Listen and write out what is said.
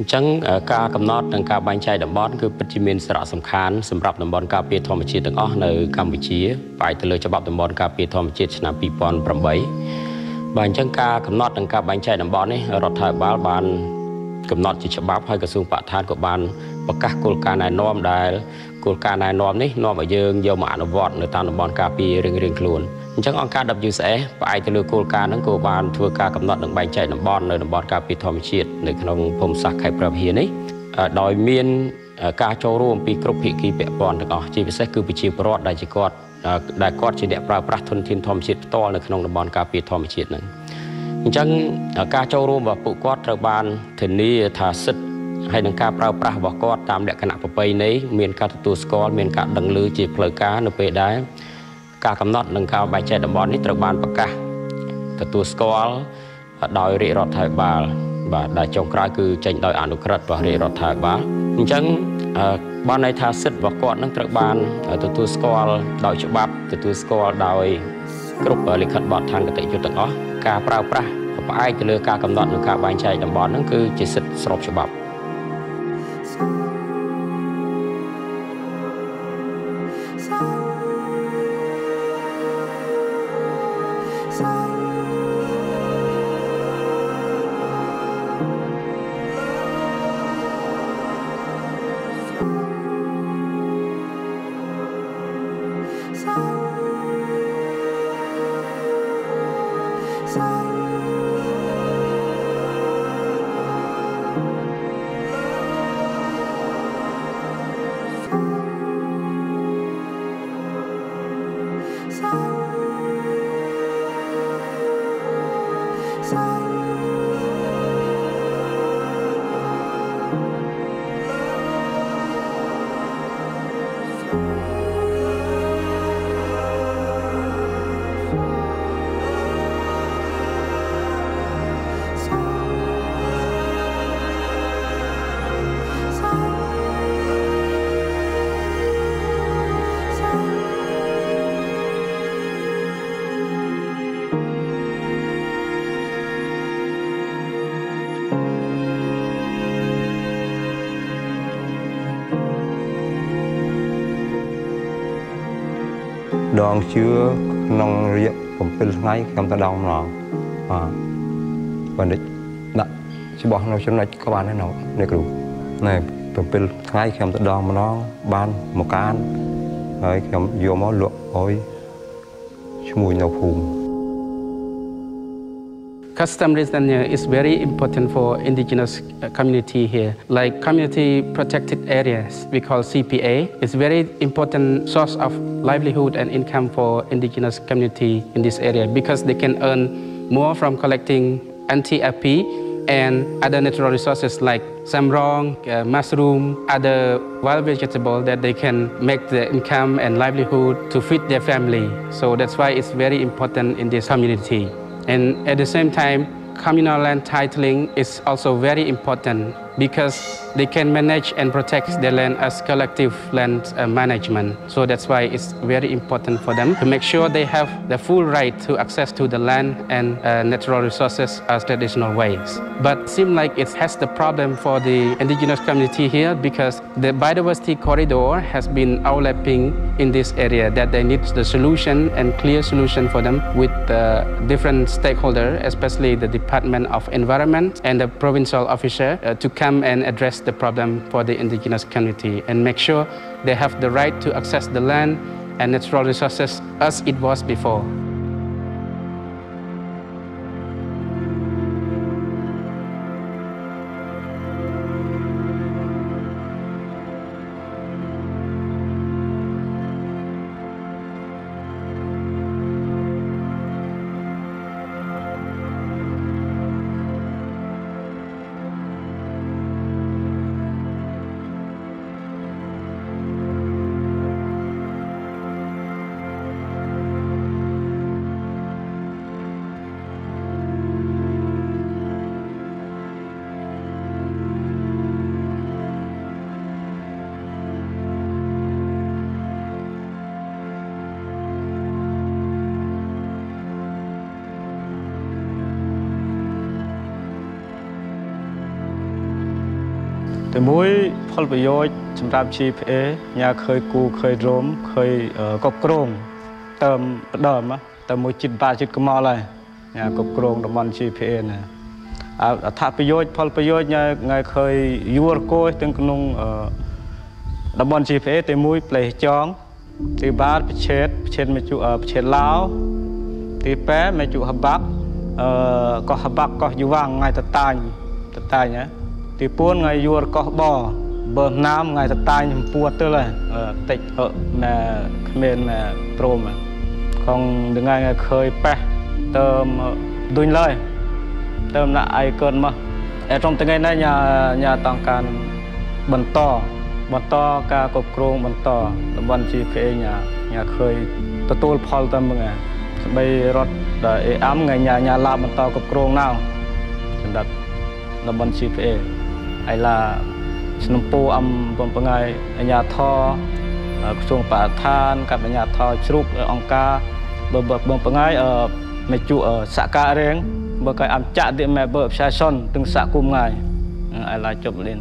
អញ្ចឹងការកំណត់និងការបែងចែកតំបន់គឺពិតជាមានសារៈសំខាន់សម្រាប់តំបន់ការពារធម្មជាតិទាំងអស់នៅកម្ពុជាផ្អែកទៅលើច្បាប់តំបន់ការពារធម្មជាតិឆ្នាំ2008បាទអញ្ចឹងការកំណត់និងការបែងចែកតំបន់នេះរដ្ឋាភិបាលបានកំណត់ជាច្បាប់ហើយក្រសួងបរិស្ថានក៏បាន ប្រកាសគោលការណ៍ណែនាំដែលគោលការណ៍ណែនាំនេះនាំឲ្យយើងយកមកអនុវត្តនៅតាមតំបន់ការពាររៀងៗខ្លួនអញ្ចឹងអង្គការ WCS ផ្អែកទៅលើគោលការណ៍ហ្នឹងក៏បានធ្វើការកំណត់និងបែងចែកតំបន់នៅតំបន់ការពារធម្មជាតិនៅក្នុងភូមិសាស្ត្រខេត្តព្រះវិហារនេះដោយមានការចូលរួមពីគ្រប់ភាគីពាក់ព័ន្ធទាំងអស់ជាពិសេសគឺប្រជាពលរដ្ឋដែលជាគាត់ដែលគាត់ជាអ្នកប្រើប្រាស់ធនធានធម្មជាតិផ្ទាល់នៅក្នុងតំបន់ការពារធម្មជាតិហ្នឹងអញ្ចឹងការចូលរួមរបស់ពួកគាត់ត្រូវបានធានាថាសិទ្ធិ ហើយនឹងការប្រើប្រាស់របស់គាត់តាមលក្ខណៈប្រពៃណីមានការទទួលស្គាល់មានការដឹងឮជាផ្លូវការនៅពេលដែលការកំណត់និងការបែងចែកតំបន់នេះត្រូវបានប្រកាសទទួលស្គាល់ដោយរាជរដ្ឋាភិបាលបាទដែលចុងក្រោយគឺចេញដោយអនុក្រឹត្យរបស់រាជរដ្ឋាភិបាលអញ្ចឹងបានន័យថាសិទ្ធិរបស់គាត់នឹងត្រូវបានទទួលស្គាល់ដោយច្បាប់ទទួលស្គាល់ដោយគ្រប់លិខិតបទឋានគតិយុត្តទាំងអស់ការប្រើប្រាស់ផ្អែកទៅលើការកំណត់និងការបែងចែកតំបន់ហ្នឹងគឺជាសិទ្ធិស្របច្បាប់ ដងជឿក្នុងរយៈ7ថ្ងៃខ្ញុំទៅដងម្ដងបាទបណ្ឌិតដាក់ច្បាស់នៅចំណុចក៏បានដែរនៅគ្រូណែ7ថ្ងៃខ្ញុំទៅដងម្ដងបានមកកានហើយខ្ញុំយកមកលក់ឲ្យឈ្មោះនៅភូមិ Custom tenure is very important for indigenous uh, community here. Like community protected areas, we call CPA, is very important source of livelihood and income for indigenous community in this area because they can earn more from collecting anti-AP and other natural resources like samrong, uh, mushroom, other wild vegetable that they can make the income and livelihood to feed their family. So that's why it's very important in this community. And at the same time, communal land titling is also very important because they can manage and protect their land as collective land uh, management. So that's why it's very important for them to make sure they have the full right to access to the land and uh, natural resources as traditional ways. But it seems like it has the problem for the indigenous community here because the biodiversity corridor has been overlapping in this area that they need the solution and clear solution for them with the different stakeholders, especially the Department of Environment and the provincial officer uh, to come come and address the problem for the indigenous community and make sure they have the right to access the land and natural resources as it was before. ទីមួយផលប្រយោជន៍សម្រាប់ GPA ញ៉ាឃើញគូឃើញរោមឃើញកបក្រងតើមដើមតើមួយចិត្តបាចិត្តកុំល់ហើយញ៉ាកបក្រងតំបន់ GPA ណាអត្ថប្រយោជន៍ផលប្រយោជន៍ញ៉ាថ្ងៃឃើញយួរកោទាំងក្នុងតំបន់ GPA ទីមួយផ្លេសចងទីបាតប្រឆេតប្រឆេតមកជុប្រឆេតឡាវទីប៉ែមកជុហបាក់អឺកោះហបាក់កោះយវាងថ្ងៃតតាញ់តតាញ់ណា ទីពួនថ្ងៃយួរកោះបបើណាមថ្ងៃតតាញ់ចំពោះទៅហើយតិចអឺណាគ្មានព្រមខងថ្ងៃឃើញប៉ះទៅឌុញឡើយទៅណាអីកើនមកអែ trong ថ្ងៃនេះញ៉ាញ៉ាតង់ការបន្តបន្តការគ្រប់គ្រងបន្តតំបន់ GPA ញ៉ាញ៉ាឃើញទទួលផលតាមមើងស្បីរត់ដល់ AM ថ្ងៃញ៉ាញ៉ាឡាបន្តគ្រប់គ្រងណៅសម្រាប់តំបន់ GPA ហើយឡាស្នំពូអំបំពងាយអញ្ញាធរក្រសួងបរិស្ថានกับអញ្ញាធរជ្រូកអង្គការបើបំពងាយអឺមេជុសការៀងបើកឲ្យអំចាក់ទីមេបើផ្សាយសុនទាំងសាក់គុំងាយឲ្យឡាជប់លេន